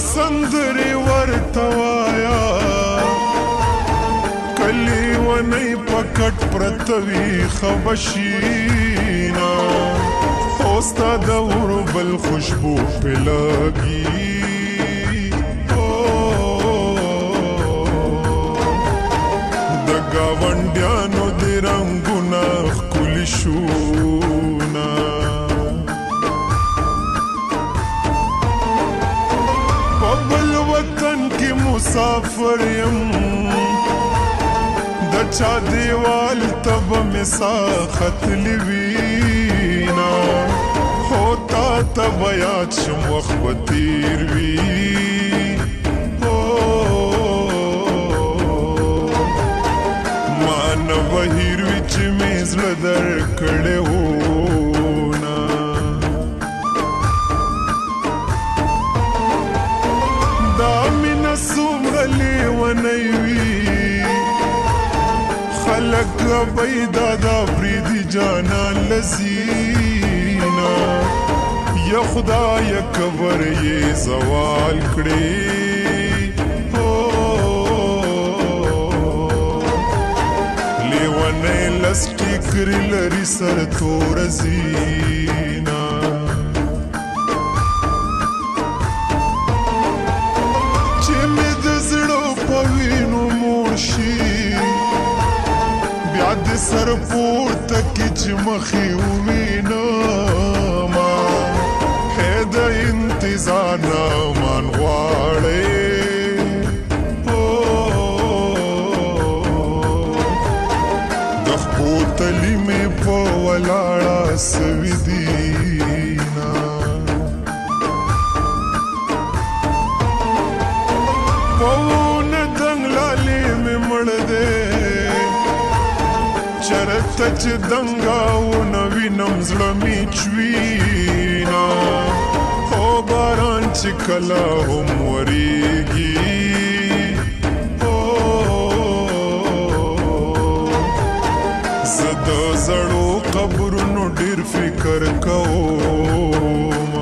سندرې ورته وایا کلی ونی پکټ پرتوي خبشینا اوستا د وربل خوشبو په لګي د گاونډیانو د رنگونو خولي شو مسافر یم د چا دیوال تب می ساخت لوینا هو تا تب یاد شم وخت تیر وی ما نه وهیر وچ می زړه در کړه را پیدا دا فریدی جانا لسینا یا خدا یا کبر یې زوال کړی لیوانه لسټی کری لري سر تور زینا سر پورته کې چې مخې ووینم هې د انتظار نه من غواړې د خپوتلي مې په ولاړه سوي دي ته چې دنګا و نوینم زړه می چوینا هو باران چې کله هم وریږي زه د زړو قبرونو ډیر فکر کوم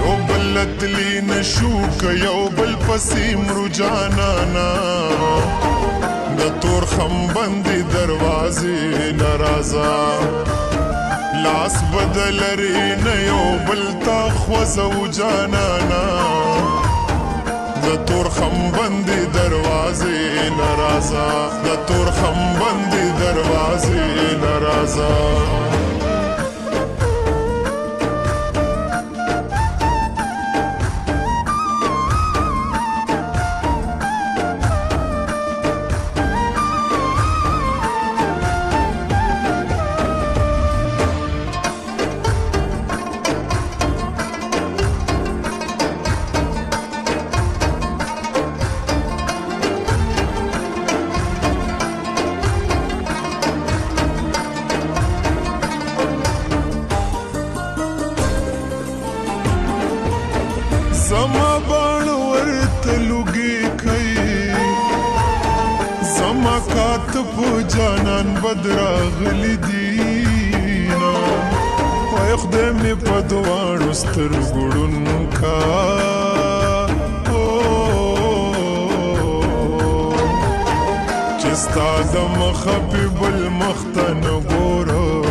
یو بل تلی نشو که یو بل پسې مرو جانانا اس بدل رینه یو بل تا خوځو جانانا د تور خم بندي دروازې ناراضه د تور خم بندي دروازې ناراضه د په جانان بدراغلی دینا وای خدای می په دوانو ستر ګړون کا چستا د مخ په بل مختن ګورم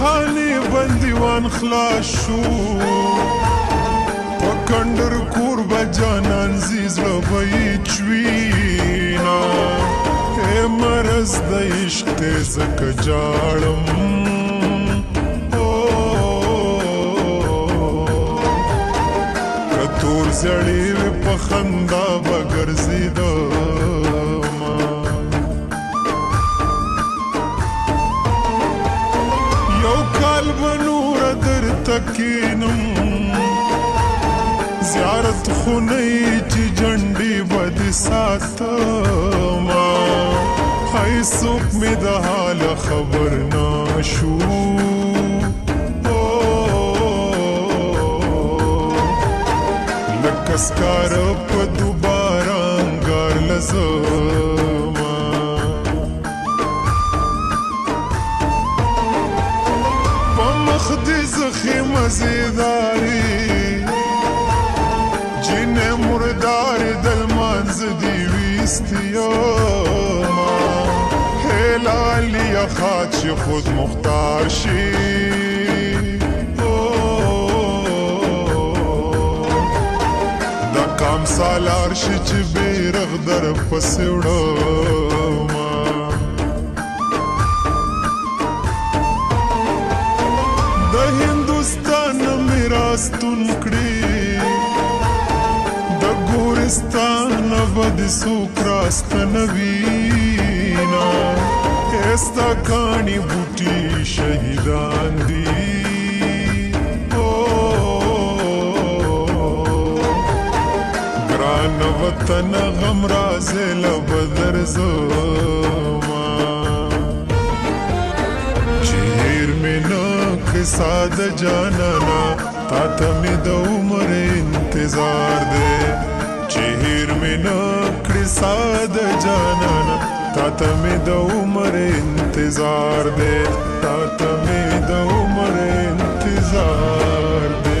خالی بندیوان خلاص شو کندر کور به جانان زیز را به چوینا ای مرز د عشق تیزک جاړم تور زړی په خندا بغرزیدو تکی سات خونی چی جنڈی بدی سات ما ای سوک می ده حال خبر ناشو لکسکار په دوباره انګار لزما په مخ دې زخم زیداري دیویست یاما هلالی خواهد شی خود مختار شی دا کام سالار شی چی بیرغ در پسیوڑو دا هندوستان میراستون کڑی دا گورستان ود سوکراست نوینا استا کانی بوٹی شهیدان دی ګران وطن غم رازه لبدر زما چیر مینو که ساده جانانا تا ته مې د عمر انتظار دی साद जाना तात में दो उम्र इंतजार दे तात में दो उम्र इंतजार दे